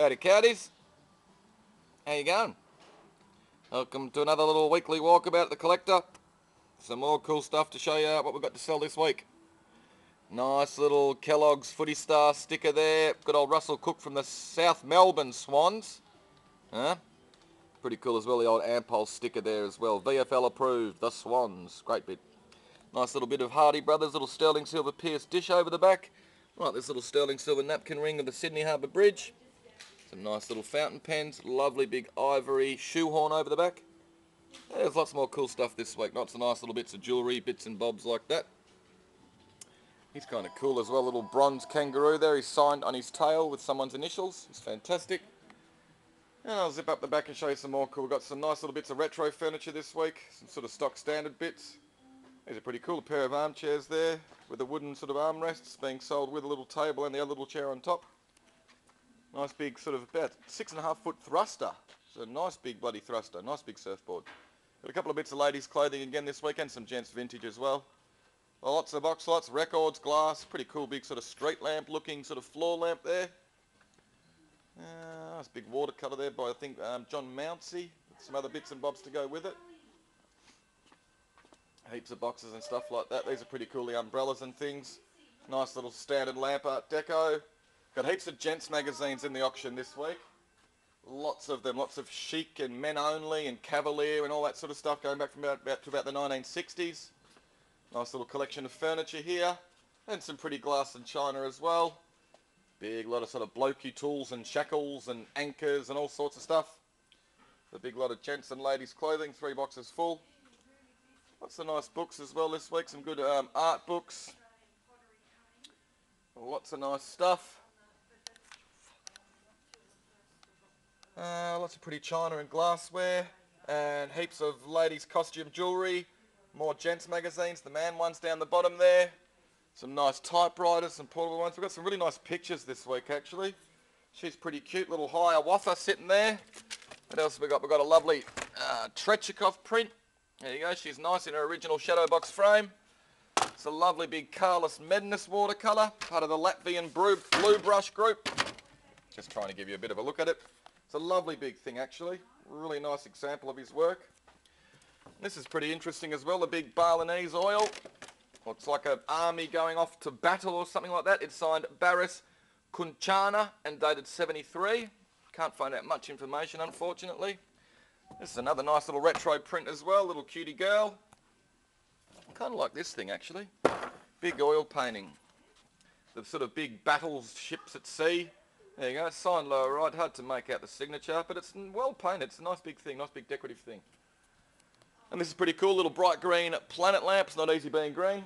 Howdy cowdies. How you going? Welcome to another little weekly walkabout at the collector. Some more cool stuff to show you what we've got to sell this week. Nice little Kellogg's Footy Star sticker there. Good old Russell Cook from the South Melbourne Swans. Huh? Pretty cool as well, the old Ampol sticker there as well. VFL approved, the Swans. Great bit. Nice little bit of Hardy Brothers, little sterling silver pierced dish over the back. Right, this little sterling silver napkin ring of the Sydney Harbour Bridge. Some nice little fountain pens, lovely big ivory shoehorn over the back. There's lots more cool stuff this week. Lots of nice little bits of jewellery, bits and bobs like that. He's kind of cool as well, little bronze kangaroo there. He's signed on his tail with someone's initials. It's fantastic. And I'll zip up the back and show you some more cool. We've got some nice little bits of retro furniture this week. Some sort of stock standard bits. These are pretty cool. A pair of armchairs there with the wooden sort of armrests being sold with a little table and the other little chair on top. Nice big sort of about six and a half foot thruster. It's a nice big bloody thruster. Nice big surfboard. Got a couple of bits of ladies clothing again this weekend. Some gents vintage as well. Lots of box lights, records, glass, pretty cool big sort of street lamp looking sort of floor lamp there. Uh, nice big watercolour there by I think um, John Mounsey. Some other bits and bobs to go with it. Heaps of boxes and stuff like that. These are pretty cool, the umbrellas and things. Nice little standard lamp art deco. Got heaps of gents magazines in the auction this week. Lots of them, lots of chic and men only and cavalier and all that sort of stuff going back from about, about to about the 1960s. Nice little collection of furniture here. And some pretty glass and china as well. Big lot of sort of blokey tools and shackles and anchors and all sorts of stuff. A big lot of gents and ladies clothing, three boxes full. Lots of nice books as well this week, some good um, art books. Lots of nice stuff. Uh, lots of pretty china and glassware and heaps of ladies costume jewellery. More gents magazines, the man ones down the bottom there. Some nice typewriters, some portable ones. We've got some really nice pictures this week actually. She's pretty cute, little Hiawatha sitting there. What else have we got? We've got a lovely uh, Tretchikoff print. There you go, she's nice in her original shadow box frame. It's a lovely big Karlis Mednis watercolour, part of the Latvian Blue Brush group. Just trying to give you a bit of a look at it. It's a lovely big thing actually. Really nice example of his work. This is pretty interesting as well, the big Balinese oil. Looks like an army going off to battle or something like that. It's signed Baris Kunchana and dated 73. Can't find out much information unfortunately. This is another nice little retro print as well, little cutie girl. Kind of like this thing actually. Big oil painting. The sort of big battles ships at sea. There you go, signed lower right, hard to make out the signature, but it's well painted. It's a nice big thing, nice big decorative thing. And this is pretty cool, little bright green planet lamps, not easy being green.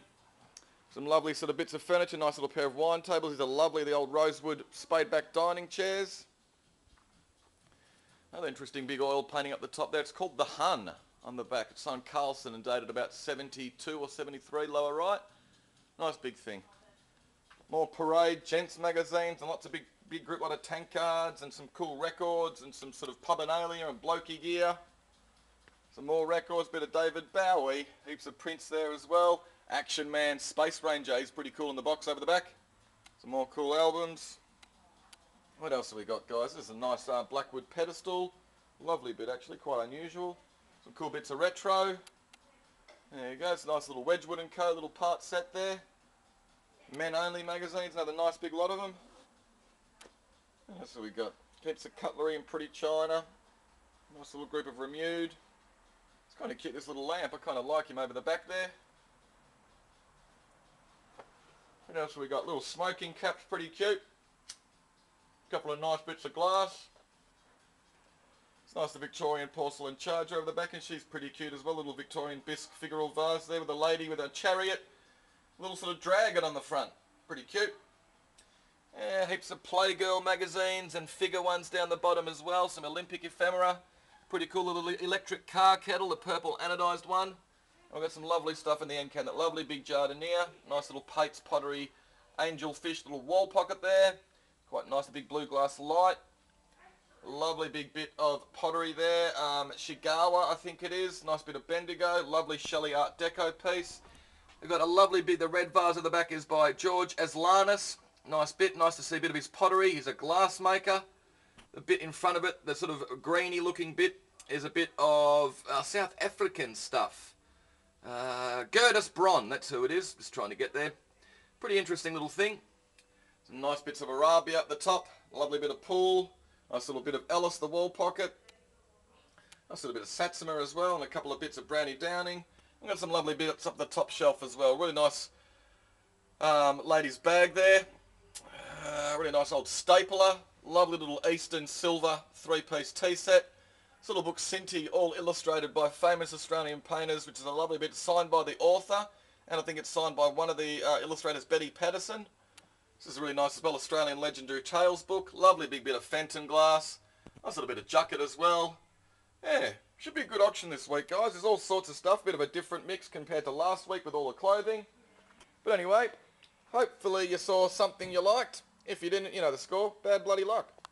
Some lovely sort of bits of furniture, nice little pair of wine tables. These are lovely, the old rosewood spade back dining chairs. Another interesting big oil painting up the top there. It's called The Hun on the back. It's signed Carlson and dated about 72 or 73 lower right. Nice big thing. More parade, gents magazines and lots of big big group lot of tank cards and some cool records and some sort of pubinalia and blokey gear. Some more records, bit of David Bowie, heaps of prints there as well. Action Man, Space Ranger, he's pretty cool in the box over the back. Some more cool albums. What else have we got guys? This is a nice uh, Blackwood pedestal. Lovely bit actually, quite unusual. Some cool bits of retro. There you go, it's a nice little Wedgwood & Co. little part set there. Men Only magazines, another nice big lot of them. What else have we got? Bits of cutlery and pretty china. Nice little group of Remued. It's kind of cute, this little lamp. I kind of like him over the back there. What else we got? Little smoking caps, pretty cute. Couple of nice bits of glass. It's nice the Victorian porcelain charger over the back and she's pretty cute as well. Little Victorian bisque figural vase there with a lady with a chariot. Little sort of dragon on the front. Pretty cute. Yeah, heaps of Playgirl magazines and figure ones down the bottom as well. Some Olympic ephemera. Pretty cool little electric car kettle, the purple anodised one. I've got some lovely stuff in the end cabinet. Lovely big jardiniere. Nice little Pates pottery angel fish little wall pocket there. Quite nice, a big blue glass light. Lovely big bit of pottery there. Um, Shigawa, I think it is. Nice bit of Bendigo. Lovely Shelley Art Deco piece. We've got a lovely bit, the red vase at the back is by George Aslanis. Nice bit, nice to see a bit of his pottery. He's a glass maker. The bit in front of it, the sort of greeny looking bit, is a bit of uh, South African stuff. Uh, Gertus Bron, that's who it is. Just trying to get there. Pretty interesting little thing. Some nice bits of Arabia at the top. Lovely bit of Poole. Nice little bit of Ellis, the wall pocket. Nice little bit of Satsuma as well, and a couple of bits of Brownie Downing. I've got some lovely bits up the top shelf as well. Really nice um, ladies bag there. Old stapler. Lovely little Eastern silver three-piece tea set. This little book, Cinti, all illustrated by famous Australian painters, which is a lovely bit signed by the author. And I think it's signed by one of the uh, illustrators, Betty Patterson. This is a really nice as well, Australian Legendary Tales book. Lovely big bit of Fenton glass. Nice little bit of Jucket as well. Yeah, should be a good auction this week, guys. There's all sorts of stuff. Bit of a different mix compared to last week with all the clothing. But anyway, hopefully you saw something you liked. If you didn't, you know the score. Bad bloody luck.